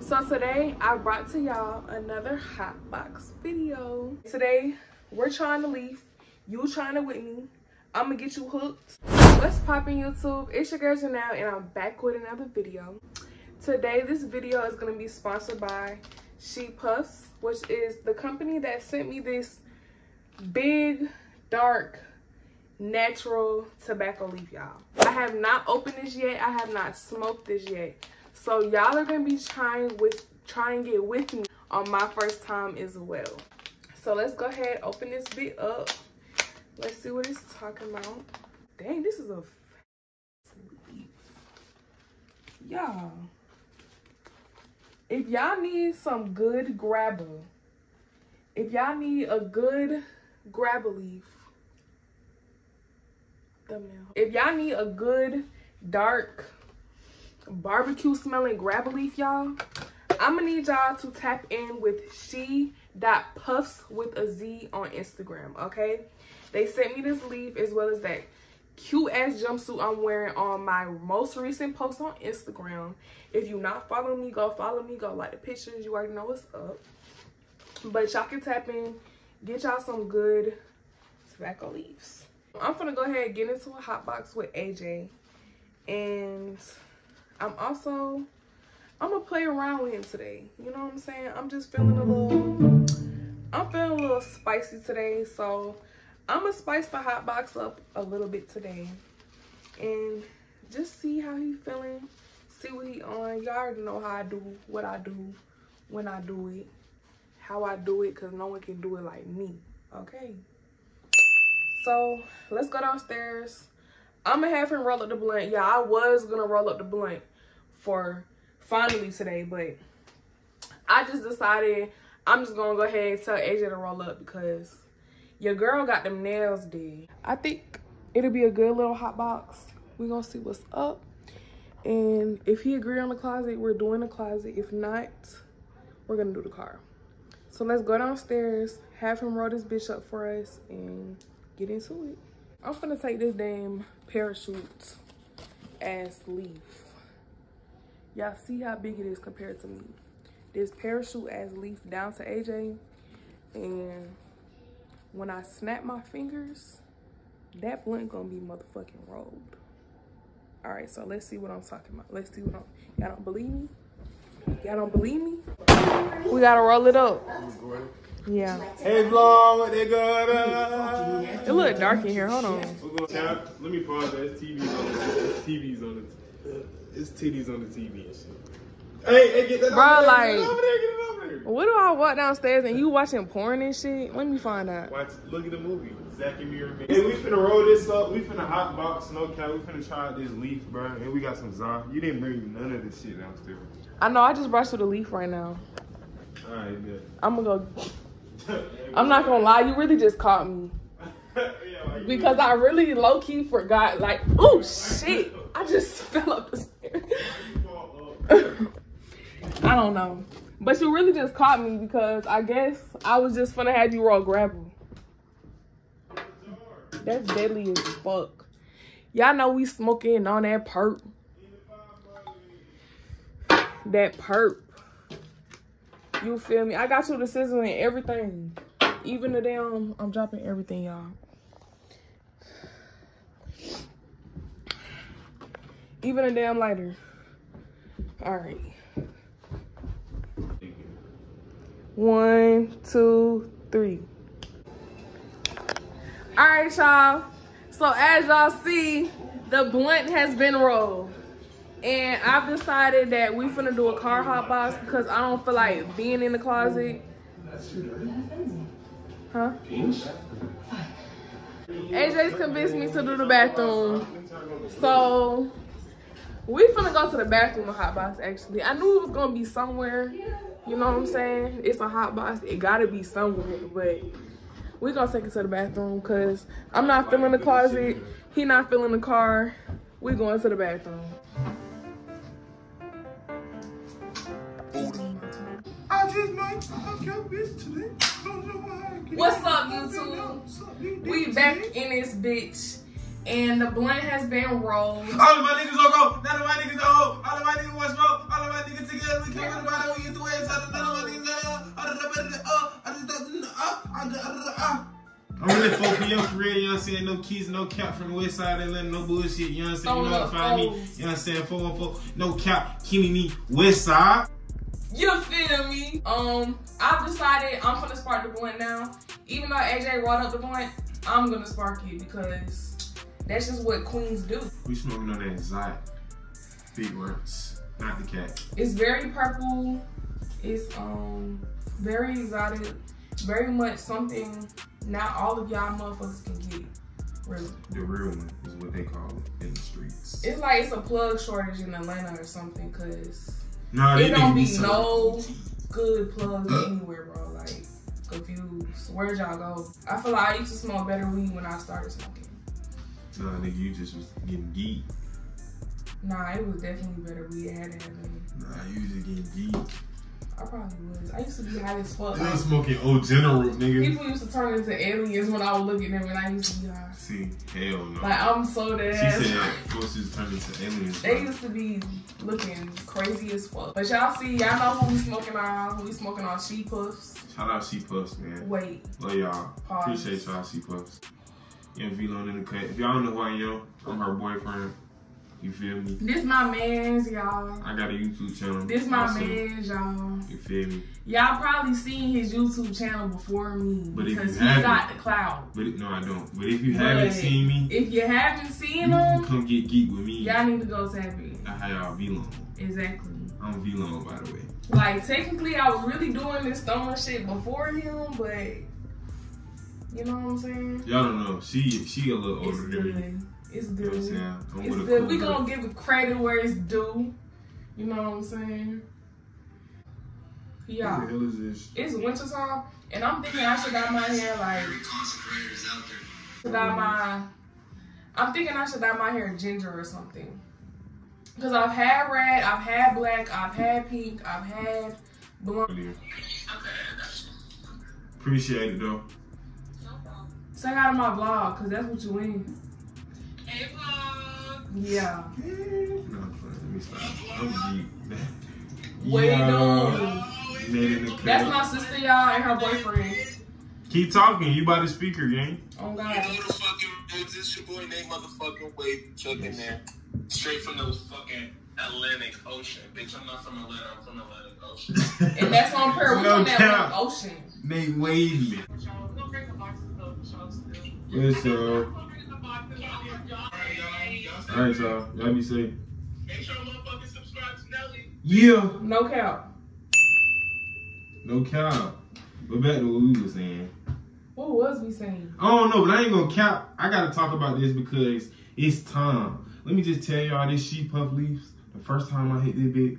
So today I brought to y'all another hot box video. Today we're trying to leave, you trying to with me. I'm gonna get you hooked. What's poppin' YouTube? It's your girl Janelle and I'm back with another video. Today this video is gonna be sponsored by She Puffz, which is the company that sent me this big, dark, natural tobacco leaf, y'all. I have not opened this yet. I have not smoked this yet. So y'all are gonna be trying with try and get with me on my first time as well. So let's go ahead, open this bit up. Let's see what it's talking about. Dang, this is a y'all. If y'all need some good grabba, if y'all need a good grabba leaf, thumbnail. If y'all need a good dark barbecue smelling grab leaf, y'all, I'm gonna need y'all to tap in with she dot puffs with a Z on Instagram, okay? They sent me this leaf as well as that cute ass jumpsuit I'm wearing on my most recent post on Instagram. If you not following me, go follow me, go like the pictures. You already know what's up. But y'all can tap in, get y'all some good tobacco leaves. I'm gonna go ahead and get into a hot box with AJ. And I'm also, I'm gonna play around with him today. You know what I'm saying? I'm just feeling a little, I'm feeling a little spicy today. So I'm gonna spice the hot box up a little bit today. And just see how he feeling. See what he on. Y'all already know how I do what I do when I do it. How I do it because no one can do it like me. Okay. So let's go downstairs. I'm gonna have him roll up the blunt. Yeah, I was gonna roll up the blunt for finally today, but I just decided I'm just gonna go ahead and tell AJ to roll up because your girl got them nails did. I think it'll be a good little hot box. We're gonna see what's up. And if he agree on the closet, we're doing the closet. If not, we're gonna do the car. So let's go downstairs, have him roll this bitch up for us and get into it. I'm gonna take this damn parachute as leaf. Y'all see how big it is compared to me. This parachute as leaf down to AJ. And when I snap my fingers, that blunt gonna be motherfucking rolled. All right, so let's see what I'm talking about. Let's see what I'm, y'all don't believe me? Y'all don't believe me? We gotta roll it up. Yeah. Hey vlog, what they got? It look dark in here. Hold on. Let me pause that. It's TVs on the it's TVs on the it's titties on the TV and shit. Hey, hey, get that Bro, over there, like- get it over there, get over there. What do I walk downstairs and you watching porn and shit? Let me find out. Watch, look at the movie. Zack and Miri. Hey, we finna roll this up. We finna hot box, no cap. We finna try out this leaf, bro. And we got some Zah. You didn't bring none of this shit downstairs. I know I just brushed through the leaf right now. All right, good. I'm gonna go. I'm not gonna lie, you really just caught me. Because I really low key forgot, like, oh shit, I just fell up the stairs. I don't know. But you really just caught me because I guess I was just gonna have you roll grapple. That's deadly as fuck. Y'all know we smoking on that perp. That perp. You feel me? I got you the scissors and everything. Even the damn, I'm dropping everything, y'all. Even a damn lighter. All right. One, two, three. All right, y'all. So as y'all see, the blunt has been rolled. And I've decided that we finna do a car hot box because I don't feel like being in the closet. Huh? AJ's convinced me to do the bathroom. So we finna go to the bathroom a hot box actually. I knew it was gonna be somewhere. You know what I'm saying? It's a hot box. It gotta be somewhere, but we gonna take it to the bathroom because I'm not feeling the closet. He not feeling the car. We going to the bathroom. Might bitch today. Don't know why What's up, YouTube? We back in this bitch. And the blunt has been rolled. All of my niggas on go. None of my niggas on hold. All of my niggas want smoke. All of my niggas together. we can't about it. We get the way inside the middle of these. I'm really 4 p.m. for real, you know what I'm saying? No keys, no cap from the west side of Atlanta, no bullshit, you know what I'm saying? You know how to find me, you know what I'm saying? 414, no cap, keeping me west side. You feel me? Um, I've decided I'm gonna spark the blunt now. Even though AJ brought up the blunt, I'm gonna spark it because that's just what queens do. We smoking on that exotic big words, not the cat. It's very purple. It's um very exotic. Very much something not all of y'all motherfuckers can get. Really. The real one is what they call it in the streets. It's like it's a plug shortage in Atlanta or something, cause no, it don't be no good plugs anywhere, bro. Like confused. Where'd y'all go? I feel like I used to smoke better weed when I started smoking. Nah, nigga, you just was getting geek. Nah, it was definitely better weed. It had to have. Nah, you was just getting geek. I probably was. I used to be high as fuck. Like, smoking old general, nigga. People used to turn into aliens when I would look at them and I used to be high. See, hell no. Like, I'm so dead. She said of course, forces turned into aliens. They used to be looking crazy as fuck. But y'all see, y'all know who we smoking on. Who we smoking on She Puffz. Shout out She Puffz, man. Wait. Love y'all. Appreciate y'all, She Puffz. Young V-Lone in the cut. If y'all don't know who I am, I'm her boyfriend. You feel me? This my man's, y'all. I got a YouTube channel. This my also. man's, y'all. You feel me? Y'all probably seen his YouTube channel before me but because he got the cloud. But no, I don't. But if you but haven't seen me, if you haven't seen you him, come get geek with me. Y'all need to go tap in. I have y'all V-Lone. Exactly. I'm V-Lone, by the way. Like technically, I was really doing this throwing shit before him, but you know what I'm saying? Y'all don't know. She she a little older than me. It's good. You know it's good. Cool we gonna give it credit where it's due. You know what I'm saying? Yeah. What the hell is this? It's winter time, and I'm thinking I should dye my hair like. Should dye my. I'm thinking I should dye my hair ginger or something. Cause I've had red, I've had black, I've had pink, I've had blonde. Appreciate it though. Say hi to my vlog, cause that's what you in. Hey, vlog. Yeah. No, let me stop. I'm deep. What you? That's my sister, y'all, and her boyfriend. Keep talking. You by the speaker, gang. Oh, God. You know the fucking dudes. This your boy Nate motherfucking Wade Chuck in there. Straight from the fucking Atlantic Ocean. Bitch, I'm not from Atlanta. I'm from Atlantic Ocean. and that's on prayer. We no from Atlantic Ocean. Nate Wade. Yes, sir. All right, y'all. Y'all be safe. Make sure motherfuckers subscribe to Nelly. Yeah. No cap. No cap. But back to what we were saying. What was we saying? I don't know, but I ain't gonna cap. I gotta talk about this because it's time. Let me just tell y'all this sheep puff leaves. The first time I hit this bit,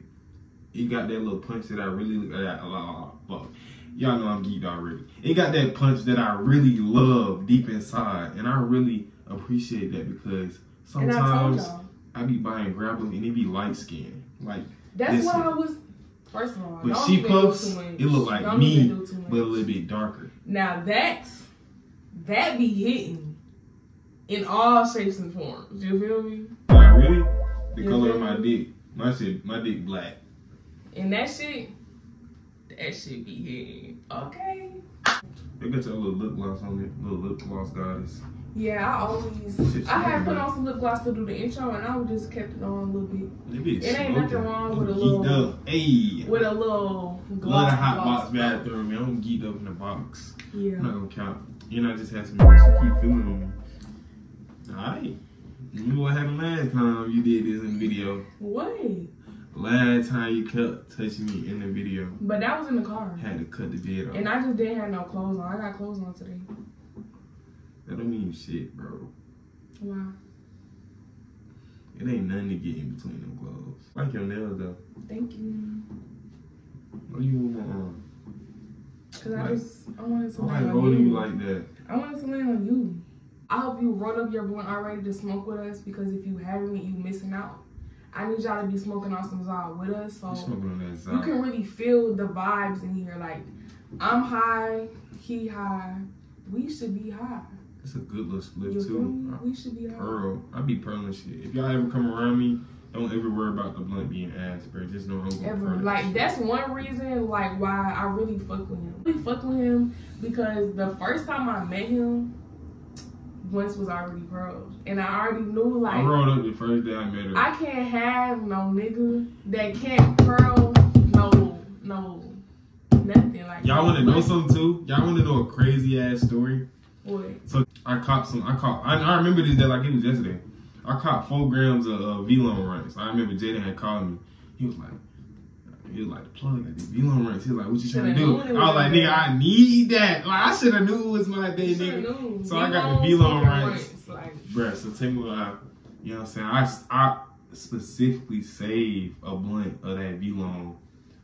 it got that little punch that I really uh, uh, fuck. Y'all know I'm geeked already. It got that punch that I really love deep inside, and I really appreciate that because sometimes I, I, be buying grapplers and it be light skin. Like that's listen. what I was. First of all, but she puffs, it look like don't me, but a little bit darker. Now that that be hitting in all shapes and forms. You feel me? Not really. The you color of my dick, my shit, my dick black. And that shit, that shit be hitting. Okay. They got your little lip gloss on it, little lip gloss goddess. Yeah, I always. I had put on some lip gloss to do the intro, and I would just kept it on a little bit. It, ain't nothing wrong with a little. Hey. With a little gloss. Little hot box bathroom. Man, I'm geeked up in the box. Yeah. I'm not gonna count. You know, I just had some keep feeling on me. Alright. Remember what happened last time you did this in the video? What? Last time you kept touching me in the video. But that was in the car. Had to cut the off. And I just didn't have no clothes on. I got clothes on today. That don't mean shit, bro. Why? It ain't nothing to get in between them clothes. Like your nails, though. Thank you. What you want my arm? Cause like, I just, I wanted to land on you. you like that? I wanted to land on you. I hope you roll up your blunt already to smoke with us because if you haven't, you missing out. I need y'all to be smoking on some Zah with us, so you can really feel the vibes in here. Like I'm high, he high, we should be high. It's a good little split you too. We should be. Pearl, I be pearling shit. If y'all ever come around me, don't ever worry about the blunt being ass, bro. Just know I'm going Ever. Like that's one reason like why I really fuck with him. I really fuck with him because the first time I met him, Once was already curled. And I already knew like. I rolled up the first day I met her. I can't have no nigga that can't curl no no nothing like Y'all want to know something too? Y'all want to know a crazy ass story? What? So I caught some. I caught. I, I remember this day like it was yesterday. I caught four grams of uh, V-Lone runs. I remember Jaden had called me. He was like, he was like, plug like this V-Lone runs. He was like, what you trying to do? I was like, nigga, I need that. Like I should have knew it was my day, nigga. known. So I got the fucking rights. Like, Bruh, so tell me I, you know what I'm saying? I, I specifically saved a blunt of that V-Lone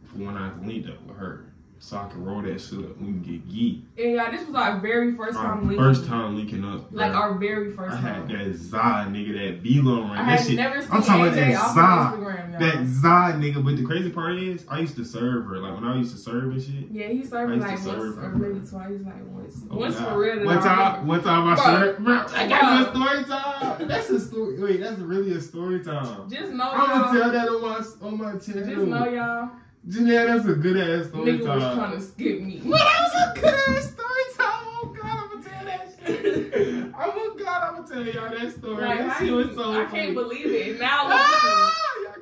for when I linked up with her. So I can roll that shit up. We can get geek. and yeah, this was our very first Our time linking. first time linking up. Like our very first I had time. that Zah nigga, that V-Lone right. I that had shit. never seen I'm talking about that off Zah. of Instagram, y'all. That Zah nigga. But the crazy part is, I used to serve her. Like when I used to serve and shit. Yeah, he served me like once serve or her. maybe twice, like once. Oh, once God. for real. One time, one time I Bro. served. Bro, I got a story time. That's a story. Wait, that's really a story time. Just know I'm gonna tell that on my on my channel. Just know y'all. Janelle, that's a good ass story Nigga time. was trying to skip me. But that was a good ass story time. Oh God, I'm gonna tell that shit. oh God, I'm gonna tell y'all that story. Like, that shit was so I funny. can't believe it. Now Ah,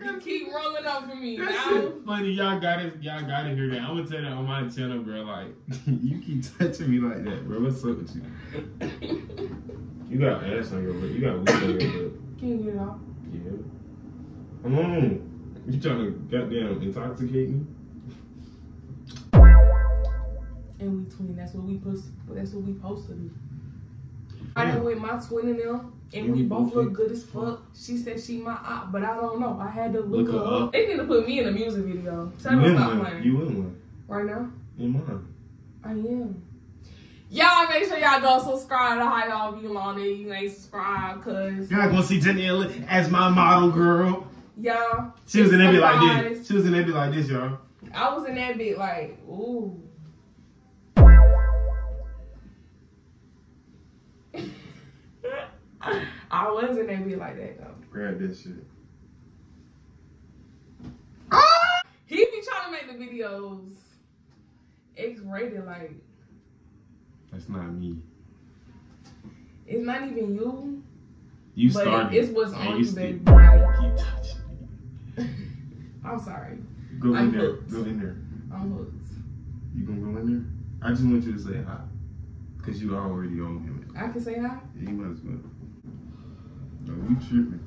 you keep rolling up for me. That now shit funny. Y'all gotta, y'all gotta hear that. I'm gonna tell that on my channel, bro. Like, you keep touching me like that, bro. What's up with you? You got ass on your lip. You got weed on your lip. can you get it off? Yeah. Come on. You trying to goddamn intoxicate me? In between, that's what we post. That's what we supposed to do. I done with my twin and them, and And we we both look good as fuck. She said she my op, but I don't know. I had to look, Look her up. up. They need to put me in a music video. Tell You in one. playing. You in one. Right now, In mine. I am. Y'all make sure y'all go subscribe to how y'all view on it. You ain't subscribe, cause not gonna see Janelle as my model girl. Y'all. She was in that bit like this. She was in that bit like this, y'all. I was in that bit like, ooh. I was in that bit like that though. Grab that shit. He be trying to make the videos X-rated, like That's not me. it's not even you, You started. it's what's on you baby. Keep touching me. I'm sorry, Go I'm in there. hooked. Go in there. I'm hooked. You gonna go in there? I just want you to say hi. Cause you already own him. I can say hi. Yeah, you might as well. No, you tripping.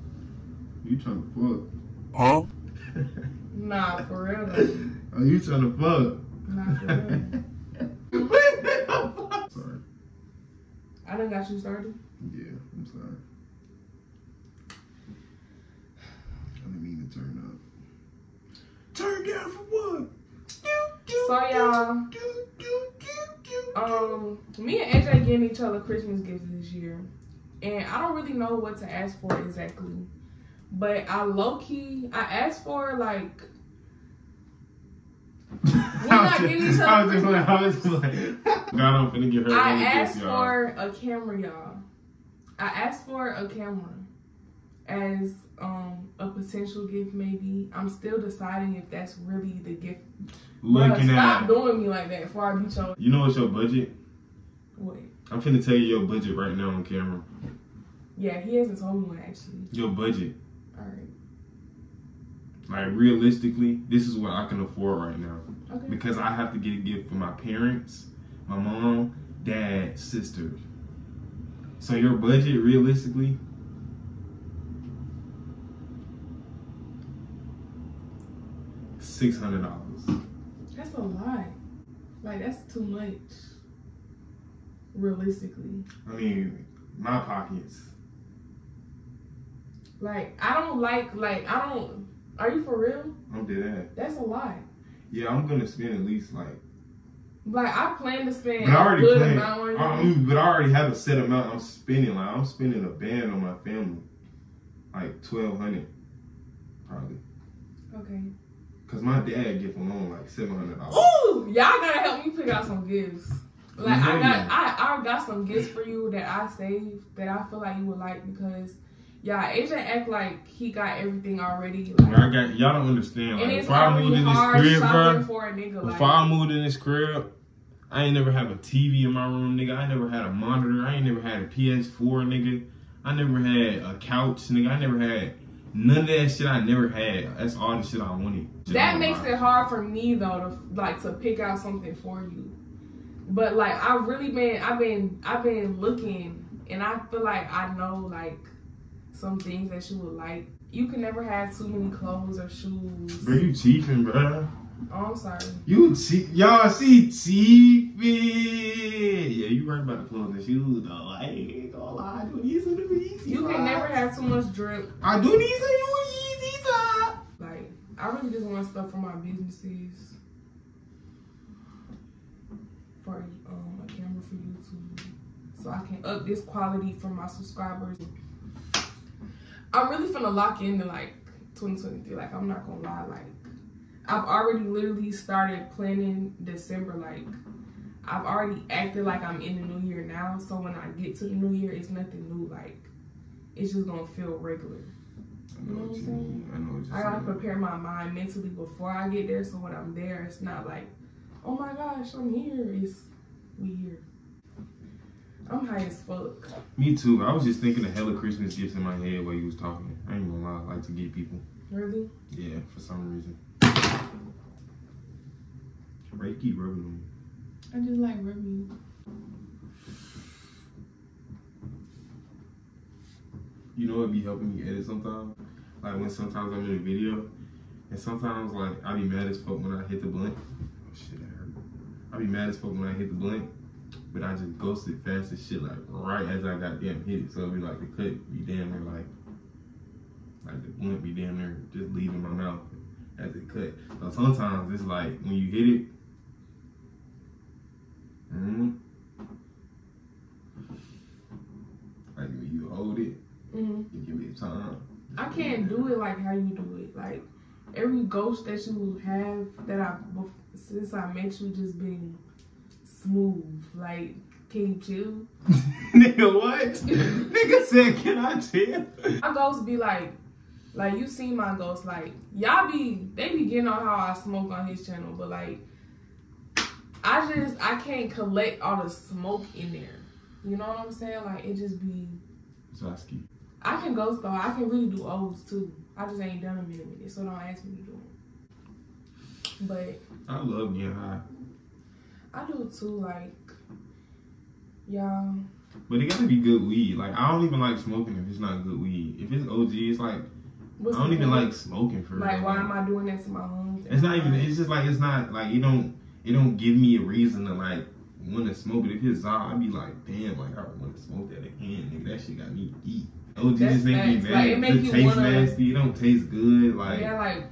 You trying to Huh? fuck. Nah, for real. though. oh, you trying to fuck. Nah, for real. sorry. I done got you started. Yeah, I'm sorry. I didn't mean to turn up. Turn down for what? So y'all, um, me and AJ getting each other Christmas gifts this year, and I don't really know what to ask for exactly. But I low key, I asked for like I not was getting just- each I was other- just like, I was just like, God, I'm finna get her. I asked for a camera, y'all. I asked for a camera as um a potential gift, maybe. I'm still deciding if that's really the gift. Bruh, Looking stop at, doing me like that before I beat your you know what's your budget? Wait. I'm finna tell you your budget right now on camera. Yeah, he hasn't told me one actually. Your budget. All right. Like realistically, this is what I can afford right now. Okay. Because I have to get a gift for my parents, my mom, dad, sister. So your budget realistically six hundred dollars. That's a lot. Like that's too much. Realistically. I mean, my pockets. Like I don't like like I don't are you for real? I'm dead. That's a lot. Yeah, I'm gonna spend at least like Like I plan to spend But I a already good planned. amount on I. I'm- but I already have a set amount I'm spending. Like I'm spending a band on my family, like twelve hundred, probably. Okay. Cause my dad gift alone like seven hundred dollars. Ooh, y'all gotta help me pick out some gifts. Like I got, I, I got some gifts for you that I saved that I feel like you would like because Yeah, AJ act like he got everything already. Like, I got y'all don't understand. and Like, before I moved in this crib, bro. for a nigga. Before like, I moved in this crib, I ain't never have a TV in my room, nigga. I never had a monitor. I ain't never had a PS4, nigga. I never had a couch, nigga. I never had none of that shit. I never had. That's all the shit I wanted. Just that on makes it hard for me though to like to pick out something for you. But like I really been I've been I've been looking and I feel like I know like some things that you would like. You can never have too many clothes or shoes. Bro, you cheating, bro. Oh, I'm sorry. You cheat. Y'all see cheating. Yeah, you right about the clothes and shoes, though. I ain't gonna lie. I do need some new Yeezys. You can never have too much drip. I do need some new Yeezys. uh. Like I really just want stuff for my businesses. For um a camera for YouTube. So I can up this quality for my subscribers. I'm really finna lock into like 2023. Like I'm not gonna lie, like I've already literally started planning December. Like I've already acted like I'm in the new year now. So when I get to the new year, it's nothing new. Like it's just gonna feel regular. I know what you mean. I know what you're I gotta saying. prepare my mind mentally before I get there. So when I'm there, it's not like, oh my gosh, I'm here. It's weird. I'm high as fuck. Me too. I was just thinking of hella Christmas gifts in my head while you was talking. I ain't gonna lie. I like to give people. Really? Yeah, for some reason. Ray, keep rubbing on me. I just like rubbing You know what be helping me edit sometimes? Like when sometimes I'm in a video and sometimes like I be mad as fuck when I hit the blunt. Oh shit, that hurt. I be mad as fuck when I hit the blunt, but I just ghost it fast as shit like right as I got damn hit it. So it be like the cut be damn near like like the blunt be damn near just leaving my mouth as it cut. So sometimes it's like when you hit it, mm, like when you hold it, hmm give it time. I can't do it like how you do it. Like every ghost that you have that I since I met you just been smooth. Like can you chill? Nigga, what? Nigga said, can I chill? My ghosts be like, like you seen my ghosts, like y'all be they be getting on how I smoke on his channel, but like I just I can't collect all the smoke in there. You know what I'm saying? Like it just be Zosky. I can ghost though. I can really do O's too. I just ain't done them in a minute, so don't ask me to do them. But I love getting high. I do too. Like y'all, But it gotta be good weed. Like, I don't even like smoking if it's not good weed. If it's OG, it's like, what's I don't even point? like smoking for Like real. why am I doing that to my lungs? It's not even, it's just like, it's not, like, it don't, it don't give me a reason to, like, want to smoke it. If it's Zah, I'd be like, damn, like, I want to smoke that again. Nigga, that shit got me eat. OG just make me facts. mad. Like, it make it you tastes wanna- nasty. It don't taste good. Like, yeah, like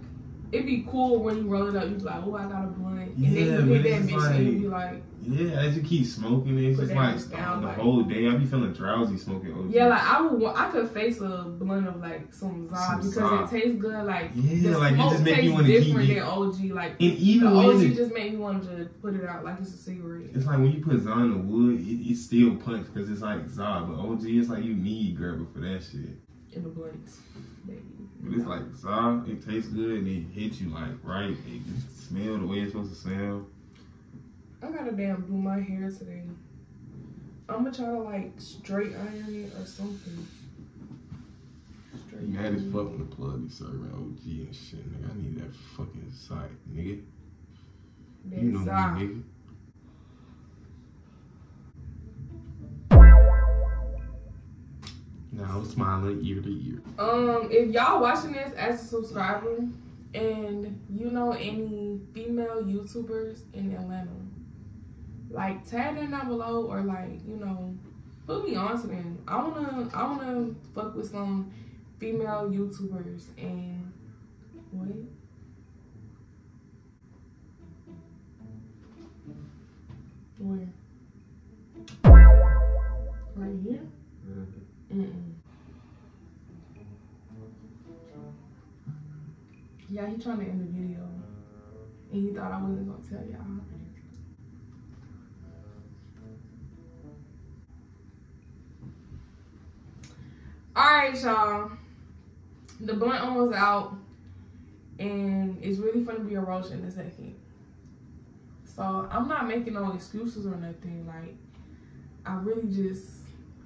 it'd be cool when you roll it up. You be like, oh, I got a blunt, and Yeah, then you hit that bitch, and you like- be like, yeah, as you keep smoking it, it's just like down, the like- whole day. I be feeling drowsy smoking OG. yeah, like I would, I could face a blunt of like some Zah because Zah. it tastes good. Like Yeah, the like, it smoke just make you tastes wanna keep different it- than OG. Like and even when OG it, just made me want to put it out like it's a cigarette It's like when you put Zah in the wood, it, it still punch because it's like Zah, but OG, it's like you need grabba for that shit. Blunts, baby. But it's like Zah, it tastes good and it hits you like right. It just smell the way it's supposed to smell. I gotta damn do my hair today. I'm gonna try to like straight iron it or something. Straight You had iron fuck it. when the plug be serving OG and shit, nigga. I need that fucking sight, nigga. That You know me, nigga. Now smiling ear to ear. Um, if y'all watching this as a subscriber and you know any female YouTubers in Atlanta, like tag them down below or like, you know, put me on to them. I wanna I wanna fuck with some female YouTubers and wait. Yeah, he trying to end the video. And he thought I wasn't gonna tell y'all. All right, y'all. The blunt almost out, and it's really gonna be a roach in a second. So I'm not making no excuses or nothing. Like I really just,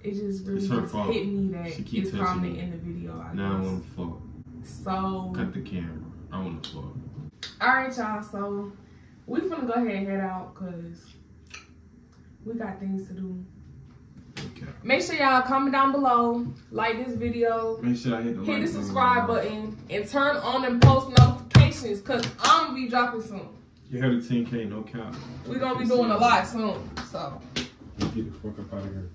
it just really It's her just fault. hit me that it's probably in the video. I Now guess. to fuck. So Cut the camera. I want to fuck. all right, y'all. So we finna go ahead and head out because we got things to do. Okay. Make sure y'all comment down below, like this video, Make sure I hit the hit like the subscribe button. and turn on them post notifications because I'm gonna be dropping soon. You heard the 10K, no cap. We're gonna be doing a lot soon. So Get the fuck up out of here.